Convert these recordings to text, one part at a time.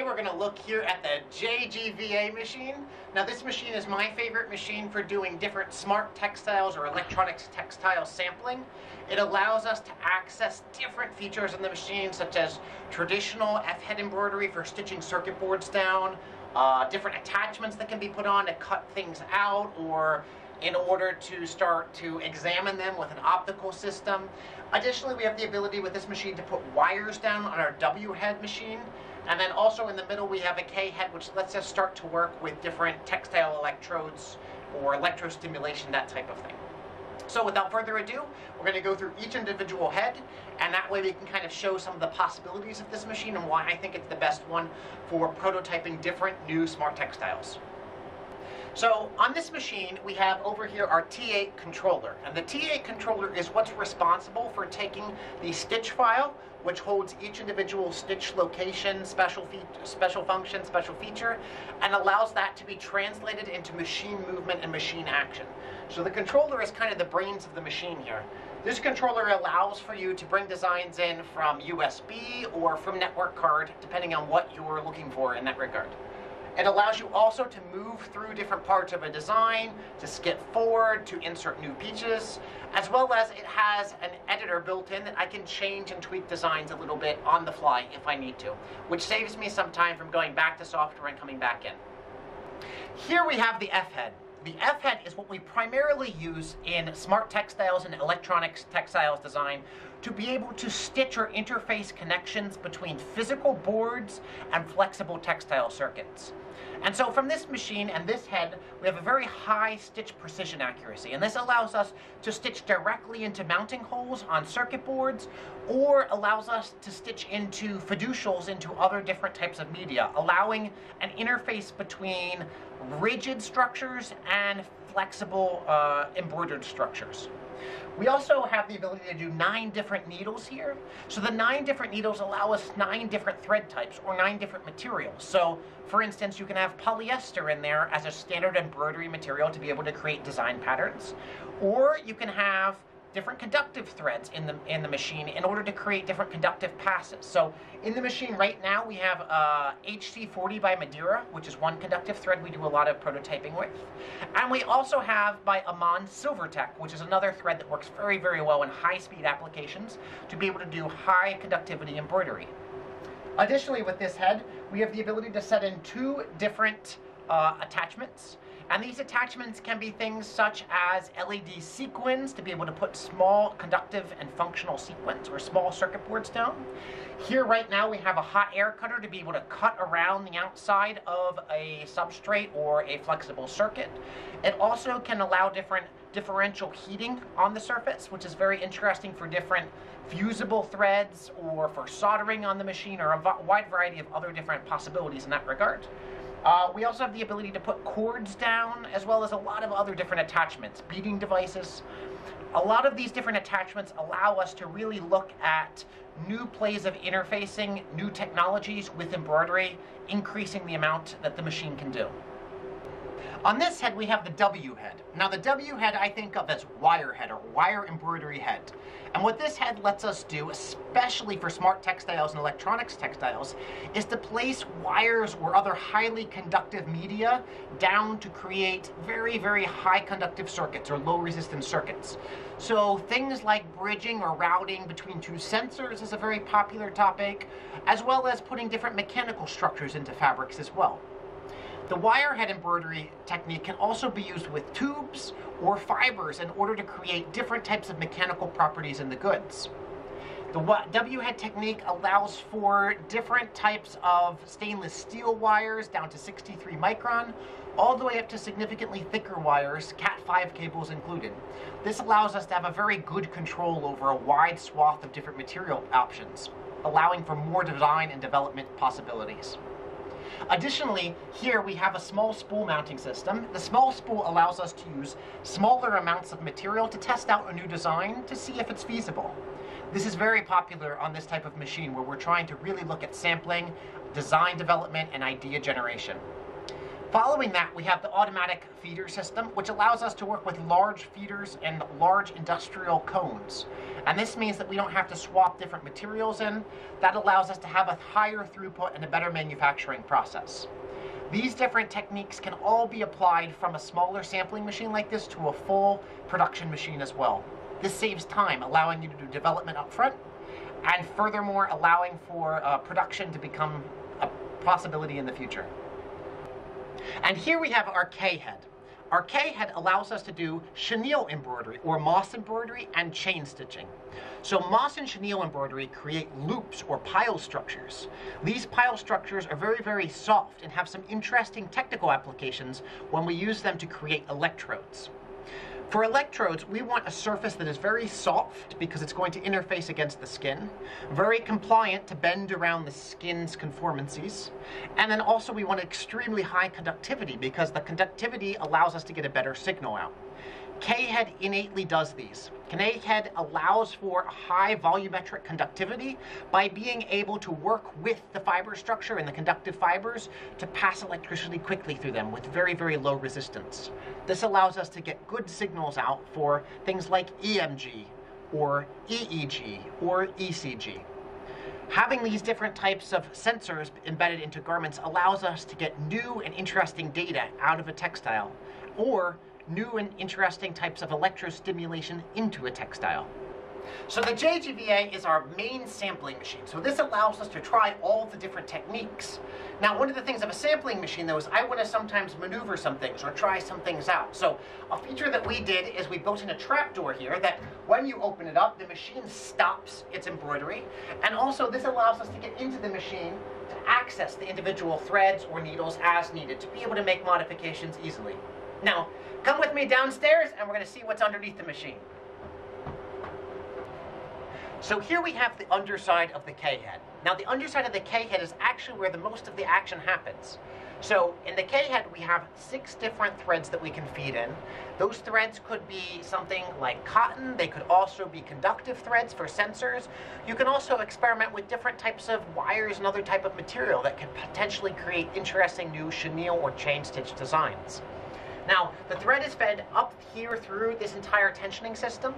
Today we're going to look here at the JGVA machine. Now this machine is my favorite machine for doing different smart textiles or electronics textile sampling. It allows us to access different features in the machine such as traditional F-head embroidery for stitching circuit boards down, uh, different attachments that can be put on to cut things out or in order to start to examine them with an optical system. Additionally, we have the ability with this machine to put wires down on our W head machine. And then also in the middle, we have a K head, which lets us start to work with different textile electrodes or electrostimulation, that type of thing. So without further ado, we're going to go through each individual head, and that way we can kind of show some of the possibilities of this machine and why I think it's the best one for prototyping different new smart textiles. So on this machine, we have over here our T8 controller. And the T8 controller is what's responsible for taking the stitch file, which holds each individual stitch location, special, special function, special feature, and allows that to be translated into machine movement and machine action. So the controller is kind of the brains of the machine here. This controller allows for you to bring designs in from USB or from network card, depending on what you're looking for in that regard. It allows you also to move through different parts of a design, to skip forward, to insert new pieces, as well as it has an editor built in that I can change and tweak designs a little bit on the fly if I need to, which saves me some time from going back to software and coming back in. Here we have the F-head. The F-head is what we primarily use in smart textiles and electronics textiles design to be able to stitch or interface connections between physical boards and flexible textile circuits. And so from this machine and this head, we have a very high stitch precision accuracy. And this allows us to stitch directly into mounting holes on circuit boards or allows us to stitch into fiducials into other different types of media, allowing an interface between rigid structures and flexible uh, embroidered structures. We also have the ability to do nine different needles here. So the nine different needles allow us nine different thread types or nine different materials. So for instance, you can have polyester in there as a standard embroidery material to be able to create design patterns. Or you can have different conductive threads in the in the machine in order to create different conductive passes. So in the machine right now we have uh, HC40 by Madeira, which is one conductive thread we do a lot of prototyping with. And we also have by Amann Silvertech, which is another thread that works very, very well in high-speed applications to be able to do high conductivity embroidery. Additionally, with this head, we have the ability to set in two different uh, attachments. And these attachments can be things such as LED sequins to be able to put small conductive and functional sequins or small circuit boards down. Here right now we have a hot air cutter to be able to cut around the outside of a substrate or a flexible circuit. It also can allow different differential heating on the surface, which is very interesting for different fusible threads or for soldering on the machine or a wide variety of other different possibilities in that regard. Uh, we also have the ability to put cords down, as well as a lot of other different attachments, beading devices. A lot of these different attachments allow us to really look at new plays of interfacing new technologies with embroidery, increasing the amount that the machine can do. On this head, we have the W head. Now the W head I think of as wire head or wire embroidery head. And what this head lets us do, especially for smart textiles and electronics textiles, is to place wires or other highly conductive media down to create very, very high conductive circuits or low resistance circuits. So things like bridging or routing between two sensors is a very popular topic, as well as putting different mechanical structures into fabrics as well. The wire head embroidery technique can also be used with tubes or fibers in order to create different types of mechanical properties in the goods. The W head technique allows for different types of stainless steel wires down to 63 micron, all the way up to significantly thicker wires, Cat5 cables included. This allows us to have a very good control over a wide swath of different material options, allowing for more design and development possibilities. Additionally, here we have a small spool mounting system. The small spool allows us to use smaller amounts of material to test out a new design to see if it's feasible. This is very popular on this type of machine where we're trying to really look at sampling, design development, and idea generation. Following that, we have the automatic feeder system, which allows us to work with large feeders and large industrial cones. And this means that we don't have to swap different materials in. That allows us to have a higher throughput and a better manufacturing process. These different techniques can all be applied from a smaller sampling machine like this to a full production machine as well. This saves time, allowing you to do development up front, and furthermore allowing for uh, production to become a possibility in the future. And here we have our K-head. Our K-head allows us to do chenille embroidery, or moss embroidery, and chain stitching. So moss and chenille embroidery create loops or pile structures. These pile structures are very, very soft and have some interesting technical applications when we use them to create electrodes. For electrodes, we want a surface that is very soft because it's going to interface against the skin, very compliant to bend around the skin's conformances, and then also we want extremely high conductivity because the conductivity allows us to get a better signal out. K-head innately does these. K-head allows for high volumetric conductivity by being able to work with the fiber structure and the conductive fibers to pass electricity quickly through them with very, very low resistance. This allows us to get good signals out for things like EMG or EEG or ECG. Having these different types of sensors embedded into garments allows us to get new and interesting data out of a textile or new and interesting types of electrostimulation into a textile. So the JGVA is our main sampling machine. So this allows us to try all the different techniques. Now, one of the things of a sampling machine, though, is I want to sometimes maneuver some things or try some things out. So a feature that we did is we built in a trapdoor here that when you open it up, the machine stops its embroidery. And also this allows us to get into the machine to access the individual threads or needles as needed to be able to make modifications easily. Now, come with me downstairs and we're going to see what's underneath the machine. So here we have the underside of the K-head. Now the underside of the K-head is actually where the most of the action happens. So in the K-head we have six different threads that we can feed in. Those threads could be something like cotton, they could also be conductive threads for sensors. You can also experiment with different types of wires and other type of material that could potentially create interesting new chenille or chain stitch designs. Now, the thread is fed up here through this entire tensioning system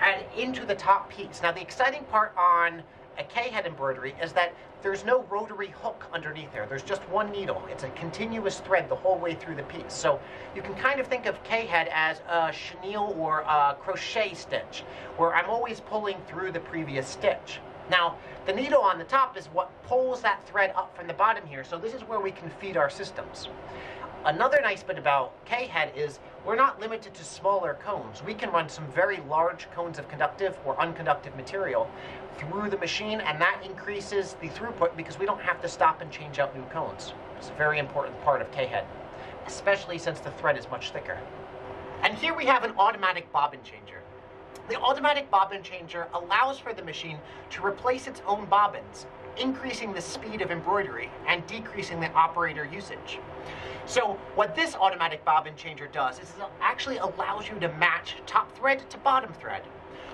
and into the top piece. Now, the exciting part on a K-head embroidery is that there's no rotary hook underneath there. There's just one needle. It's a continuous thread the whole way through the piece. So you can kind of think of K-head as a chenille or a crochet stitch, where I'm always pulling through the previous stitch. Now, the needle on the top is what pulls that thread up from the bottom here, so this is where we can feed our systems. Another nice bit about K-head is we're not limited to smaller cones. We can run some very large cones of conductive or unconductive material through the machine, and that increases the throughput because we don't have to stop and change out new cones. It's a very important part of K-head, especially since the thread is much thicker. And here we have an automatic bobbin changer. The automatic bobbin changer allows for the machine to replace its own bobbins, increasing the speed of embroidery and decreasing the operator usage. So what this automatic bobbin changer does is it actually allows you to match top thread to bottom thread.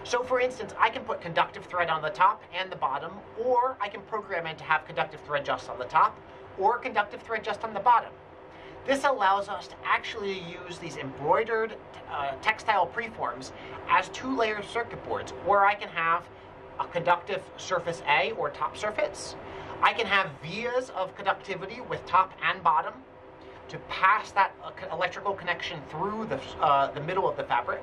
So for instance, I can put conductive thread on the top and the bottom, or I can program it to have conductive thread just on the top, or conductive thread just on the bottom. This allows us to actually use these embroidered uh, textile preforms as two-layer circuit boards, where I can have a conductive surface A or top surface. I can have vias of conductivity with top and bottom to pass that uh, electrical connection through the, uh, the middle of the fabric.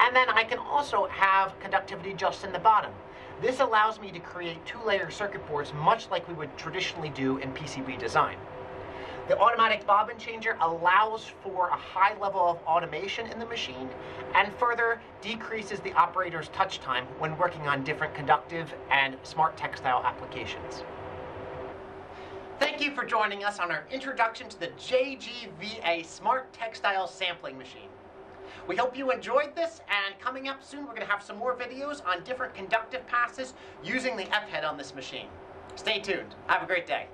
And then I can also have conductivity just in the bottom. This allows me to create two-layer circuit boards much like we would traditionally do in PCB design. The automatic bobbin changer allows for a high level of automation in the machine and further decreases the operator's touch time when working on different conductive and smart textile applications. Thank you for joining us on our introduction to the JGVA Smart Textile Sampling Machine. We hope you enjoyed this, and coming up soon, we're going to have some more videos on different conductive passes using the F-head on this machine. Stay tuned. Have a great day.